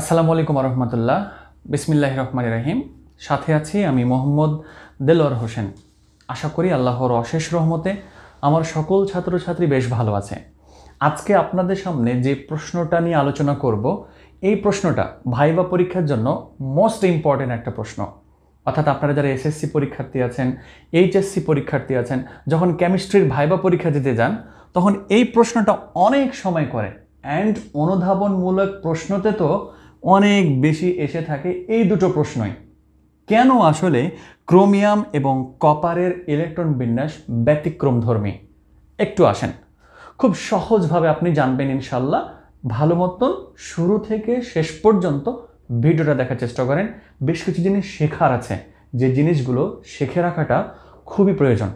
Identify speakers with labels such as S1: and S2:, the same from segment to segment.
S1: আসসালামু আলাইকুম রহমতুল্লাহ বিসমিল্লাহ রহমান রাহিম। সাথে আছি আমি মোহাম্মদ দেলোয়ার হোসেন। আশা করি আল্লাহর অশেষ রহমতে আমার সকল ছাত্রছাত্রী বেশ ভালো আছে। আজকে আপনাদের সামনে যে প্রশ্নটা নিয়ে আলোচনা করব, এই প্রশ্নটা ভাইবা পরীক্ষার জন্য মোস্ট ইম্পর্টেন্ট একটা প্রশ্ন। অর্থাৎ আপনারা যারা এসএসসি পরীক্ষার্থী আছেন এইচএসসি পরীক্ষার্থী আছেন, যখন কেমিস্ট্রির ভাইবা পরীক্ষা দিতে যান, তখন এই প্রশ্নটা অনেক সময় করে। অ্যান্ড অনুধাবনমূলক প্রশ্নতে তো অনেক বেশি এসে থাকে এই দুটো প্রশ্নই। কেন আসলে ক্রোমিয়াম এবং কপারের ইলেকট্রন বিন্যাস ব্যতিক্রমধর্মী? একটু আসেন। খুব সহজভাবে আপনি জানবেন ইনশাল্লাহ ভালো মতন শুরু থেকে শেষ পর্যন্ত ভিডিওটা দেখার চেষ্টা করেন। বেশ কিছু জিনিস শেখার আছে। যে জিনিসগুলো শিখে রাখাটা খুবই প্রয়োজন।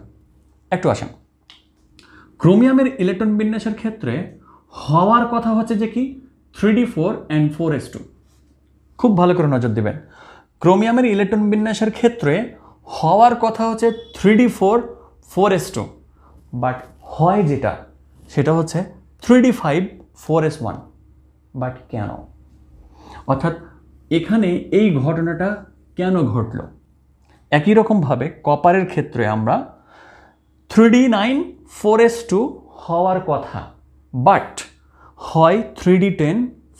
S1: একটু আসেন। ক্রোমিয়ামের ইলেকট্রন বিন্যাসের ক্ষেত্রে হওয়ার কথা হচ্ছে যে কি? Three D four and four S two খুব ভালো করে নজর দেবেন। ক্রোমিয়ামের ইলেকট্রন বিন্যাসের ক্ষেত্রে হওয়ার কথা হচ্ছে three D four four S two. But হয় যেটা, সেটা হচ্ছে three D five, four S one. But কেন? অর্থাৎ এখানে এই ঘটনাটা কেন ঘটল? একই রকমভাবে কপারের ক্ষেত্রে আমরা three D nine, four S two হওয়ার কথা, বাট হয় three D ten,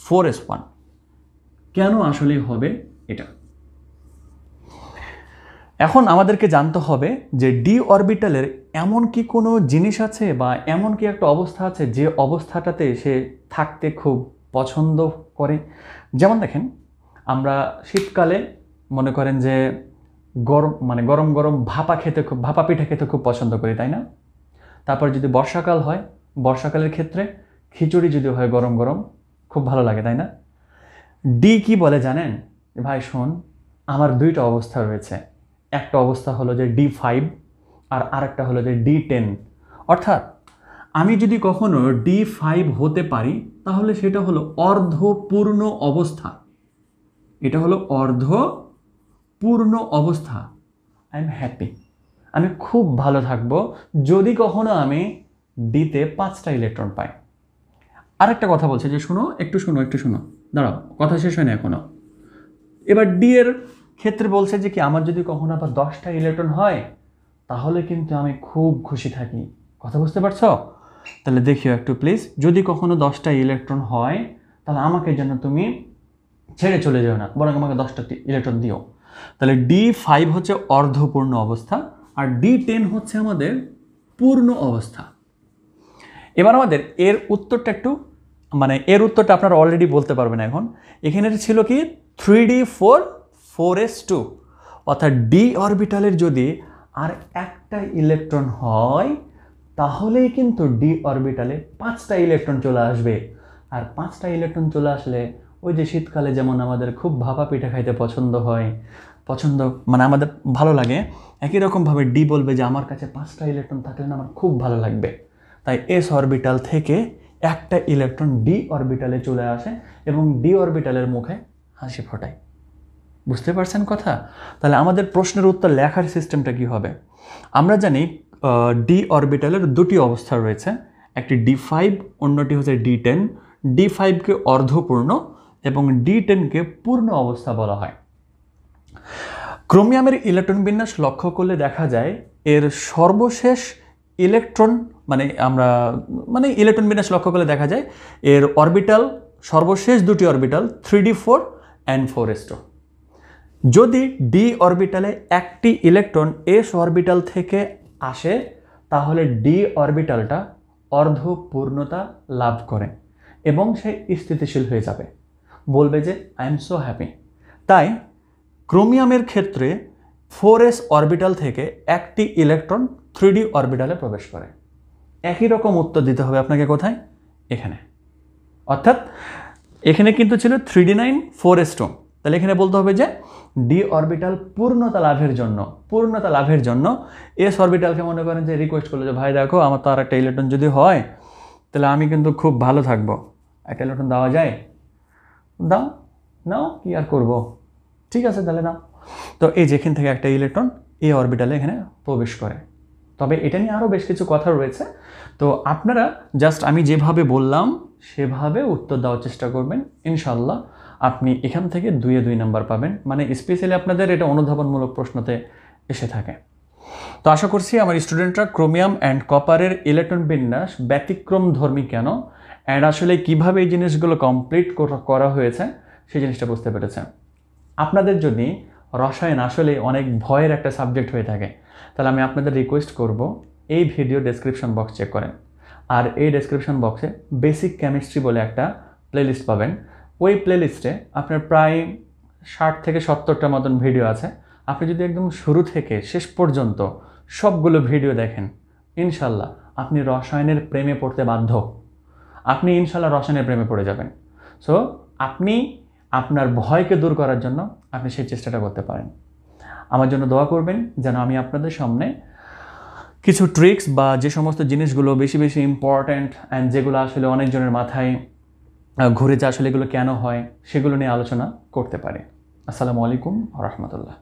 S1: four S one. কেন আসলে হবে এটা? এখন আমাদেরকে জানতে হবে যে ডি অরবিটালের এমন কি কোনো জিনিস আছে বা এমন কি একটা অবস্থা আছে যে অবস্থাটাতে সে থাকতে খুব পছন্দ করে? যেমন দেখেন, আমরা শীতকালে মনে করেন যে গরম মানে গরম গরম ভাপা খেতে খুব, ভাপা পিঠা খেতে খুব পছন্দ করি, তাই না? তারপর যদি বর্ষাকাল হয়, বর্ষাকালের ক্ষেত্রে খিচুড়ি যদি হয় গরম গরম, খুব ভালো লাগে, তাই না? ডি কি বলে জানেন? ভাই, শোন, আমার দুইটা অবস্থা রয়েছে। একটা অবস্থা হলো যে ডি ফাইভ আর আরেকটা হলো যে ডি টেন। অর্থাৎ আমি যদি কখনো ডি ফাইভ হতে পারি, তাহলে সেটা হলো অর্ধপূর্ণ অবস্থা। এটা হলো অর্ধ পূর্ণ অবস্থা। আই এম হ্যাপি আমি খুব ভালো থাকব যদি কখনো আমি ডিতে পাঁচটা ইলেকট্রন পাই। আরেকটা কথা বলছে, যে শুনো, একটু শুনো একটু শুনো। দাঁড়াও, কথা শেষ হয় না এখনও। এবার ডি এর ক্ষেত্রে বলছে যে কি, আমার যদি কখনো আবার দশটা ইলেকট্রন হয়, তাহলে কিন্তু আমি খুব খুশি থাকি। কথা বুঝতে পারছ? তাহলে দেখিও একটু প্লিজ যদি কখনো দশটা ইলেকট্রন হয়, তাহলে আমাকে যেন তুমি ছেড়ে চলে যেও না, বরং আমাকে দশটা ইলেকট্রন দিও। তাহলে ডি ফাইভ হচ্ছে অর্ধপূর্ণ অবস্থা, আর ডি টেন হচ্ছে আমাদের পূর্ণ অবস্থা। এবার আমাদের এর উত্তরটা একটু মানে এর উত্তরটা আপনারা অলরেডি বলতে পারবেন এখন। এখানে ছিল কি? Three D four four S two অর্থাৎ ডি অরবিটালের যদি আর একটা ইলেকট্রন হয়, তাহলেই কিন্তু ডি অরবিটালে পাঁচটা ইলেকট্রন চলে আসবে। আর পাঁচটা ইলেকট্রন চলে আসলে ওই যে শীতকালে যেমন আমাদের খুব ভাপা পিঠা খাইতে পছন্দ হয়, পছন্দ মানে আমাদের ভালো লাগে, একই রকমভাবে ডি বলবে যে আমার কাছে পাঁচটা ইলেকট্রন থাকলে না আমার খুব ভালো লাগবে। তাই এস অরবিটাল থেকে একটা ইলেকট্রন ডি অরবিটালে চলে আসে এবং ডি অরবিটালের মুখে হাসি ফোটায়। বুঝতে পারছেন কথা? তাহলে আমাদের প্রশ্নের উত্তর লেখার সিস্টেমটা কি হবে? আমরা জানি ডি অরবিটালের দুটি অবস্থা রয়েছে। একটি ডি ফাইভ অন্যটি হচ্ছে ডি টেন ডি ফাইভকে অর্ধপূর্ণ এবং ডি টেনকে পূর্ণ অবস্থা বলা হয়। ক্রোমিয়ামের ইলেকট্রন বিন্যাস লক্ষ্য করলে দেখা যায়, এর সর্বশেষ ইলেকট্রন মানে আমরা মানে ইলেকট্রন বিন্যাস লক্ষ্য করলে দেখা যায়, এর অরবিটাল, সর্বশেষ দুটি orbital, three D four and four S two. যদি ডি অরবিটালে একটি ইলেকট্রন এস অরবিটাল থেকে আসে, তাহলে ডি অরবিটালটা অর্ধপূর্ণতা লাভ করে এবং সে স্থিতিশীল হয়ে যাবে। বলবে যে আই এম সো হ্যাপি তাই, ক্রোমিয়ামের ক্ষেত্রে ফোর এস অরবিটাল থেকে একটি ইলেকট্রন থ্রি ডি অরবিটালে প্রবেশ করে। একই রকম উত্তর দিতে হবে আপনাকে কোথায়? এখানে। অর্থাৎ এখানে কিন্তু ছিল three D nine, four S তাহলে এখানে বলতে হবে যে ডি অরবিটাল পূর্ণতা লাভের জন্য, পূর্ণতা লাভের জন্য এস অরবিটালকে মনে করেন যে রিকোয়েস্ট করল যে, ভাই দেখো, আমার তো আর একটা ইলেকট্রন যদি হয়, তাহলে আমি কিন্তু খুব ভালো থাকব। একটা ইলেকট্রন দেওয়া যায়? দাও, নাও, কি আর করব? ঠিক আছে, তাহলে নাও। তো এই যেখান থেকে একটা ইলেকট্রন এই অরবিটালে এখানে প্রবেশ করে। তবে এটা নিয়ে আরও বেশ কিছু কথা রয়েছে। তো আপনারা জাস্ট আমি যেভাবে বললাম, সেভাবে উত্তর দেওয়ার চেষ্টা করবেন। ইনশাল্লাহ আপনি এখান থেকে দুয়ে দুই নাম্বার পাবেন। মানে স্পেশালি আপনাদের এটা অনুধাবনমূলক প্রশ্নতে এসে থাকে। তো আশা করছি আমার স্টুডেন্টরা ক্রোমিয়াম অ্যান্ড কপারের ইলেকট্রন বিন্যাস ব্যতিক্রম ধর্মী কেন? অ্যান্ড আসলে কীভাবে এই জিনিসগুলো কমপ্লিট করা হয়েছে? সেই জিনিসটা বুঝতে পেরেছে আপনাদের যদি রসায়ন আসলে অনেক ভয়ের একটা সাবজেক্ট হয়ে থাকে। তাহলে আমি আপনাদের রিকোয়েস্ট করব, এই ভিডিও ডেসক্রিপশন বক্স চেক করেন। আর এই ডেসক্রিপশন বক্সে বেসিক কেমিস্ট্রি বলে একটা প্লেলিস্ট পাবেন। ওই প্লেলিস্টে আপনার প্রায় ষাট থেকে সত্তরটা মতন ভিডিও আছে। আপনি যদি একদম শুরু থেকে শেষ পর্যন্ত সবগুলো ভিডিও দেখেন, ইনশাল্লাহ আপনি রসায়নের প্রেমে পড়তে বাধ্য। আপনি ইনশাল্লাহ রসায়নের প্রেমে পড়ে যাবেন। সো আপনি আপনার ভয়কে দূর করার জন্য আপনি সেই চেষ্টাটা করতে পারেন। আমার জন্য দোয়া করবেন যেন আমি আপনাদের সামনে কিছু ট্রিক্স বা যে সমস্ত জিনিসগুলো বেশি বেশি ইম্পর্ট্যান্ট অ্যান্ড যেগুলো আসলে অনেকজনের মাথায় ঘুরে যা আসলে এগুলো কেন হয়, সেগুলো নিয়ে আলোচনা করতে পারে। আসসালামু আলাইকুম রহমতুল্লাহ।